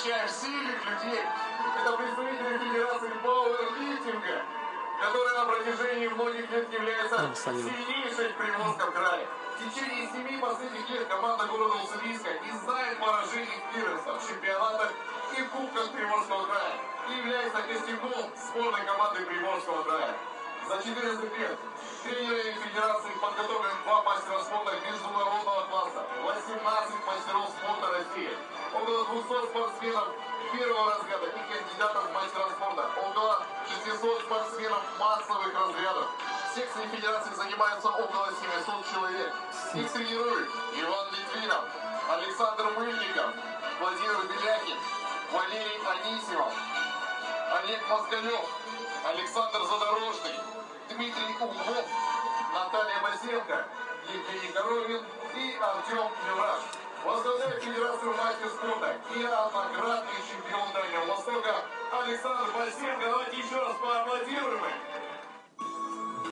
встречаешь сильных людей. Это представители Федерации пауэрлифтинга, которая на протяжении многих лет является Саня. сильнейшей в Приморском крае. В течение семи последних лет команда города Уссурийска не знает поражений в первенствах, чемпионатах и кубках Приморского края и является костяком сборной команды Приморского края. За 14 лет тренерами Федерации подготовлены два мастера спорта международного класса, 18 мастеров спорта России, около 200 спортсменов первого разряда и кандидатов в мастера спорта, около 600 спортсменов массовых разрядов. В секции Федерации занимаются около 700 человек. Их тренируют Иван Литвинов, Александр Мыльников, Владимир Белякин, Валерий Анисимов, Олег Мозголев, Александр Задорожный, Дмитрий Углов, Наталья Базенко, Евгений Коровин и Артем Мираж. Возглавляет Федерацию мастер спорта неоднократный чемпион Дальнего Востока Александр Базенко. Давайте еще раз поаплодируем.